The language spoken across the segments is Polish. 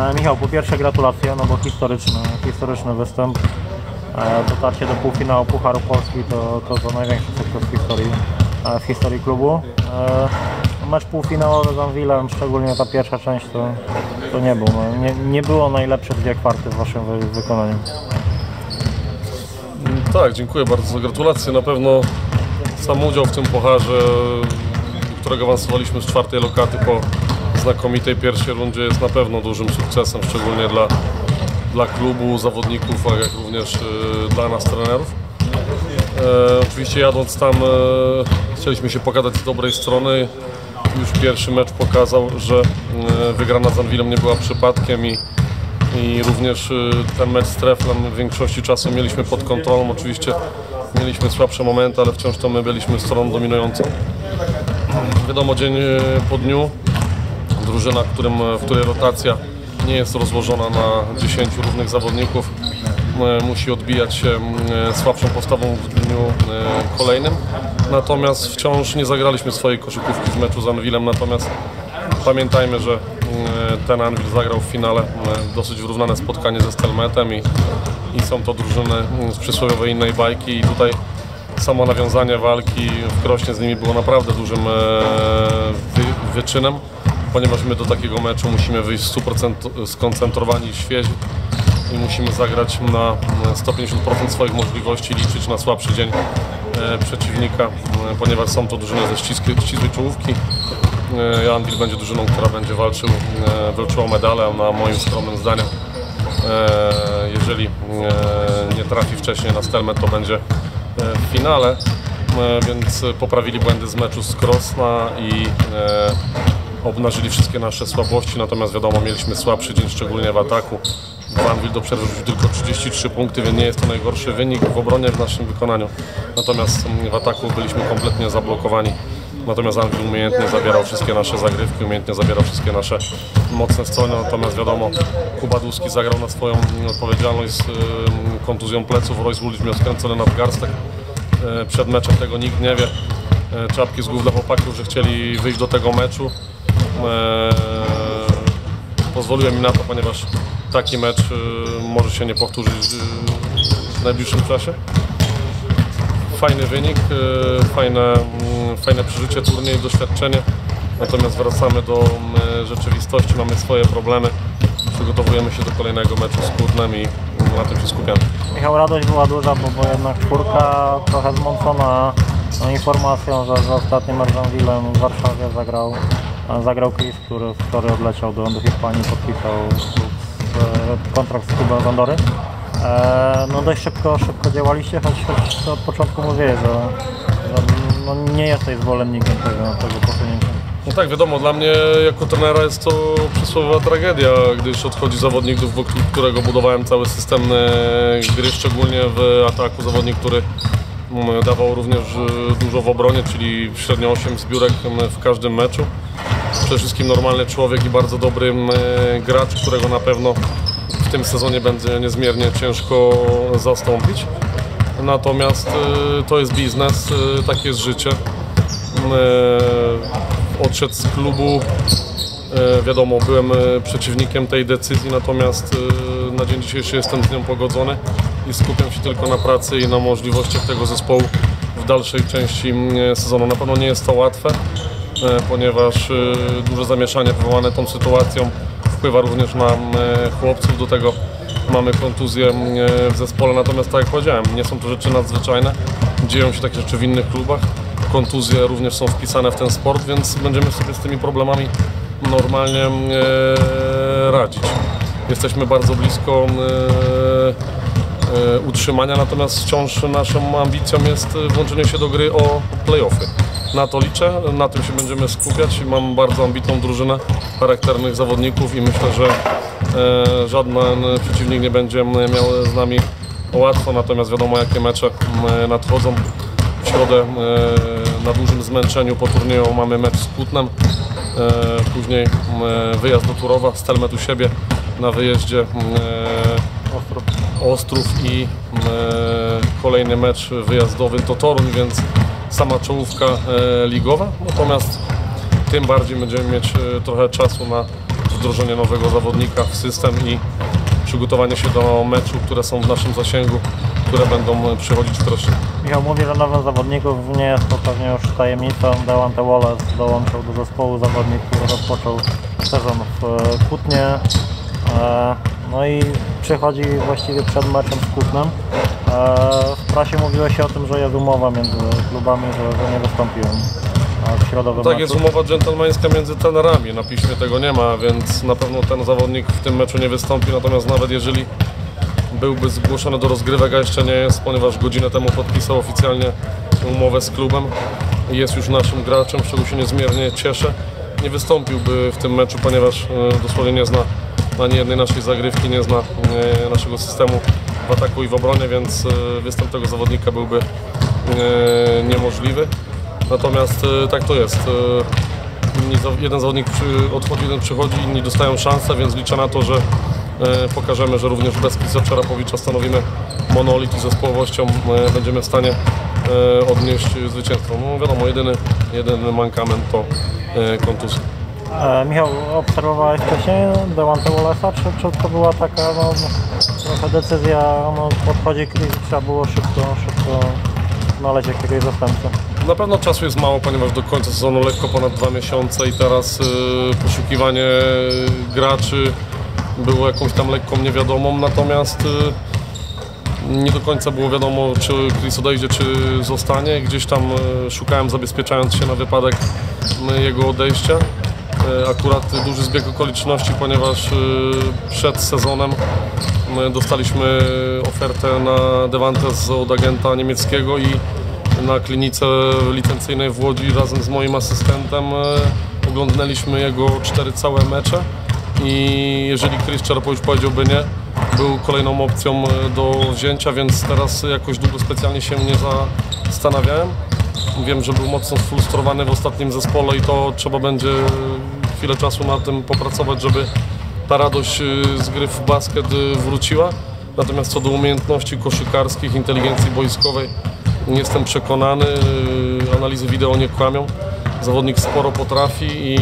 E, Michał, po pierwsze gratulacje, no bo historyczny, historyczny występ. E, dotarcie do półfinału Pucharu Polski to, to, to największy sukces w historii, e, w historii klubu. Mecz półfinałowy z Anwilem, szczególnie ta pierwsza część, to, to nie, był, no, nie, nie było najlepsze dwie kwarty w waszym wy, wykonaniu. Tak, dziękuję bardzo za gratulacje. Na pewno sam udział w tym pucharze, którego awansowaliśmy z czwartej lokaty po znakomitej pierwszej rundzie jest na pewno dużym sukcesem, szczególnie dla, dla klubu, zawodników, a jak również y, dla nas trenerów. E, oczywiście jadąc tam e, chcieliśmy się pokazać z dobrej strony. Już pierwszy mecz pokazał, że e, wygrana z Anwilem nie była przypadkiem i, i również y, ten mecz z w większości czasu mieliśmy pod kontrolą. Oczywiście mieliśmy słabsze momenty, ale wciąż to my byliśmy stroną dominującą. Wiadomo, dzień y, po dniu drużyna, którym, w której rotacja nie jest rozłożona na 10 równych zawodników, e, musi odbijać się e, słabszą postawą w dniu e, kolejnym. Natomiast wciąż nie zagraliśmy swojej koszykówki w meczu z Anwilem, natomiast pamiętajmy, że ten Anwil zagrał w finale dosyć wyrównane spotkanie ze Stelmetem i, i są to drużyny z przysłowiowej innej bajki i tutaj samo nawiązanie walki w Krośnie z nimi było naprawdę dużym wy, wyczynem ponieważ my do takiego meczu musimy wyjść 100% skoncentrowani i świeżi i musimy zagrać na 150% swoich możliwości, liczyć na słabszy dzień e, przeciwnika, e, ponieważ są to drużyny ze ścisłej, ścisłej czołówki. E, Anvil będzie drużyną, która będzie walczył, walczyła medale, na moim skromnym zdaniem jeżeli nie trafi wcześniej na Stelmet, to będzie w finale, więc poprawili błędy z meczu z Krosna i obnażyli wszystkie nasze słabości, natomiast wiadomo, mieliśmy słabszy dzień, szczególnie w ataku. Vanville do przerwy rzucił tylko 33 punkty, więc nie jest to najgorszy wynik w obronie w naszym wykonaniu. Natomiast w ataku byliśmy kompletnie zablokowani. Natomiast Anvil umiejętnie zabierał wszystkie nasze zagrywki, umiejętnie zabierał wszystkie nasze mocne strony. Natomiast wiadomo, Kuba Dłuski zagrał na swoją odpowiedzialność z kontuzją pleców. Royce Woolidge miał skręcony nadgarstek. E, przed meczem tego nikt nie wie. E, czapki z głów dla chłopaków, że chcieli wyjść do tego meczu. Eee, pozwoliłem im na to, ponieważ taki mecz e, może się nie powtórzyć w najbliższym czasie. Fajny wynik, e, fajne, mm, fajne przeżycie turnieju, doświadczenie. Natomiast wracamy do mm, rzeczywistości, mamy swoje problemy. Przygotowujemy się do kolejnego meczu z Kudnem i na tym się skupiamy. Michał, radość była duża, bo, bo jednak czwórka trochę zmącona no, informacją, że, że ostatnim mecz w Warszawie zagrał zagrał Chris, który wczoraj odleciał do, do Hiszpanii, podpisał kontrakt z klubem Wandory. E, no dość szybko, szybko działaliście, choć, choć od początku mówię, że, że no nie jesteś zwolennikiem tego, tego posunięcia. No tak, wiadomo, dla mnie jako trenera jest to przysłowiowa tragedia, gdyż odchodzi zawodnik, wokół którego budowałem cały system e, gry, szczególnie w ataku zawodnik, który dawał również dużo w obronie, czyli średnio 8 zbiórek w każdym meczu. Przede wszystkim normalny człowiek i bardzo dobry gracz, którego na pewno w tym sezonie będzie niezmiernie ciężko zastąpić. Natomiast e, to jest biznes, e, takie jest życie. Odszedł z klubu, e, wiadomo, byłem przeciwnikiem tej decyzji, natomiast na dzień dzisiejszy jestem z nią pogodzony i skupiam się tylko na pracy i na możliwościach tego zespołu w dalszej części sezonu. Na pewno nie jest to łatwe, e, ponieważ e, duże zamieszanie wywołane tą sytuacją wpływa również na chłopców. Do tego mamy kontuzję w zespole, natomiast tak jak powiedziałem, nie są to rzeczy nadzwyczajne. Dzieją się takie rzeczy w innych klubach. Kontuzje również są wpisane w ten sport, więc będziemy sobie z tymi problemami normalnie radzić. Jesteśmy bardzo blisko E, utrzymania, natomiast wciąż naszą ambicją jest włączenie się do gry o playoffy. Na to liczę, na tym się będziemy skupiać. Mam bardzo ambitną drużynę charakternych zawodników i myślę, że e, żaden przeciwnik nie będzie miał z nami łatwo, natomiast wiadomo jakie mecze nadchodzą. W środę na dużym zmęczeniu po turnieju mamy mecz z Kutnem, później wyjazd do Turowa, Stelmet u siebie na wyjeździe Ostrów. Ostrów i e, kolejny mecz wyjazdowy to Toruń, więc sama czołówka e, ligowa. Natomiast tym bardziej będziemy mieć e, trochę czasu na wdrożenie nowego zawodnika w system i przygotowanie się do meczu, które są w naszym zasięgu, które będą przychodzić wkrocznie. Michał mówi, że nowym zawodników nie jest to pewnie już tajemnicą. Delante Wallace dołączył do zespołu zawodnik, który rozpoczął sezon w e, Kutnie. E, No i przychodzi właściwie przed meczem z Kutnem. E, W prasie mówiło się o tym, że jest umowa między klubami, że, że nie wystąpił on e, w środowym Tak, meczu. jest umowa dżentelmeńska między trenerami, na piśmie tego nie ma, więc na pewno ten zawodnik w tym meczu nie wystąpi, natomiast nawet jeżeli byłby zgłoszony do rozgrywek, a jeszcze nie jest, ponieważ godzinę temu podpisał oficjalnie umowę z klubem jest już naszym graczem, z czego się niezmiernie cieszę, nie wystąpiłby w tym meczu, ponieważ e, dosłownie nie zna ani jednej naszej zagrywki, nie zna e, naszego systemu w ataku i w obronie, więc e, występ tego zawodnika byłby niemożliwy. Natomiast tak to jest. Jeden zawodnik odchodzi, jeden przychodzi, inni dostają szansę, więc liczę na to, że pokażemy, że również bez Krisa Czarapowicza stanowimy monolit i zespołowością e, będziemy w stanie e, odnieść zwycięstwo. No wiadomo, jedyny, jedyny mankament to e, kontuzja. E, Michał, obserwowałeś wcześniej Delante Wallace'a, czy, czy to była taka no, trochę decyzja, no, podchodzi Chris, trzeba było szybko, szybko znaleźć jakiegoś zastępcę? Na pewno czasu jest mało, ponieważ do końca sezonu lekko ponad dwa miesiące i teraz y, poszukiwanie graczy było jakąś tam lekką niewiadomą, natomiast y, nie do końca było wiadomo, czy Chris odejdzie, czy zostanie. Gdzieś tam y, szukałem, zabezpieczając się na wypadek y, jego odejścia. Akurat duży zbieg okoliczności, ponieważ przed sezonem my dostaliśmy ofertę na Devantes od agenta niemieckiego i na klinice licencyjnej w Łodzi razem z moim asystentem oglądnęliśmy jego cztery całe mecze i jeżeli Chris Czarapowicz powiedziałby nie, był kolejną opcją e, do wzięcia, więc teraz jakoś długo specjalnie się nie zastanawiałem. Wiem, że był mocno sfrustrowany w ostatnim zespole i to trzeba będzie chwilę czasu na tym popracować, żeby ta radość y, z gry w basket y, wróciła. Natomiast co do umiejętności koszykarskich, inteligencji boiskowej, nie jestem przekonany. Analizy wideo nie kłamią. Zawodnik sporo potrafi i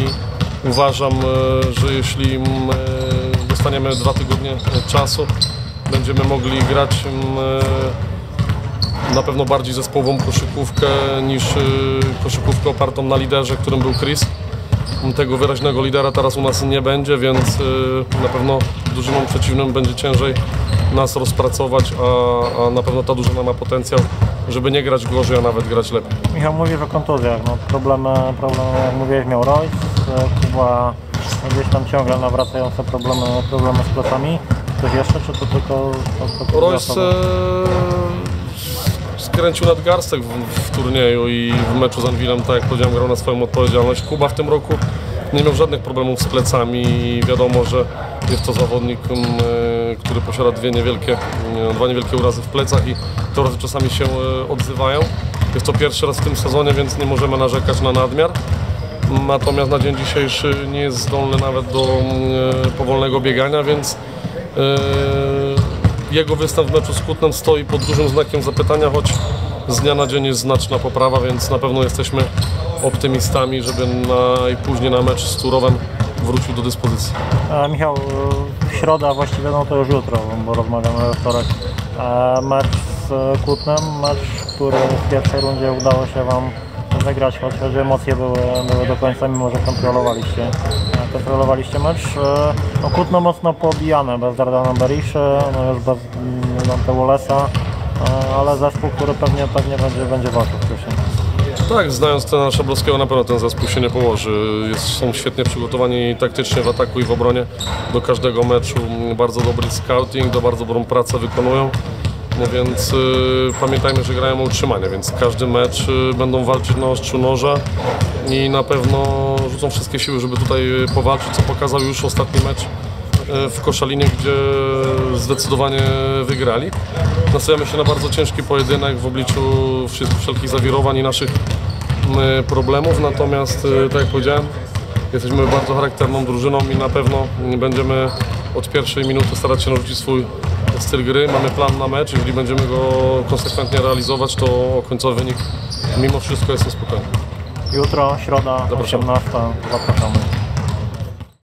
uważam, y, że jeśli y, dostaniemy dwa tygodnie y, czasu, będziemy mogli grać na pewno bardziej zespołową koszykówkę niż koszykówkę opartą na liderze, którym był Chris. Tego wyraźnego lidera teraz u nas nie będzie, więc na pewno drużynom przeciwnym będzie ciężej nas rozpracować, a, a na pewno ta drużyna ma potencjał, żeby nie grać gorzej, a nawet grać lepiej. Michał mówi o kontuzjach. No, problemy, problemy, jak mówiłeś, miał Royce, Kuba gdzieś tam ciągle nawracające problemy, problemy z plecami. Coś jeszcze, czy to tylko... To, Royce e, skręcił nadgarstek w, w turnieju i w meczu z Anwilem, tak jak powiedziałem, grał na swoją odpowiedzialność. Kuba w tym roku nie miał żadnych problemów z plecami i wiadomo, że jest to zawodnik, m, e, który posiada dwie niewielkie, m, dwa niewielkie urazy w plecach i te urazy czasami się e, odzywają. Jest to pierwszy raz w tym sezonie, więc nie możemy narzekać na nadmiar. Natomiast na dzień dzisiejszy nie jest zdolny nawet do mm, powolnego biegania, więc e, jego występ w meczu z Kutnem stoi pod dużym znakiem zapytania, choć z dnia na dzień jest znaczna poprawa, więc na pewno jesteśmy optymistami, żeby najpóźniej na mecz z Turowem wrócił do dyspozycji. E, Michał, środa, właściwie no to już jutro, bo rozmawiamy we wtorek. E, mecz z Kutnem, mecz, który w pierwszej rundzie udało się Wam wygrać, choć emocje były, były do końca, mimo że kontrolowaliście, kontrolowaliście mecz. E, no, Kutno mocno pobijane, bez Dardana Beriszy, no już bez mm, Dante Wallace'a, e, ale zespół, który pewnie, pewnie będzie, będzie walczył wcześniej. Tak, znając trenera Szablowskiego na pewno ten zespół się nie położy. Jest, są świetnie przygotowani taktycznie w ataku i w obronie do każdego meczu. Bardzo dobry scouting, do bardzo dobrą pracę wykonują. No więc y, pamiętajmy, że grają o utrzymanie, więc każdy mecz y, będą walczyć na ostrzu noża i na pewno rzucą wszystkie siły, żeby tutaj y, powalczyć, co pokazał już ostatni mecz y, w Koszalinie, gdzie zdecydowanie wygrali. Nastawiamy się na bardzo ciężki pojedynek w obliczu wszystkich wszelkich zawirowań i naszych y, problemów, natomiast y, tak jak powiedziałem, jesteśmy bardzo charakterną drużyną i na pewno będziemy od pierwszej minuty starać się narzucić swój styl gry. Mamy plan na mecz, jeżeli będziemy go konsekwentnie realizować, to końcowy wynik mimo wszystko jestem spokojny. Jutro, środa, Zapraszam. 18, zapraszamy.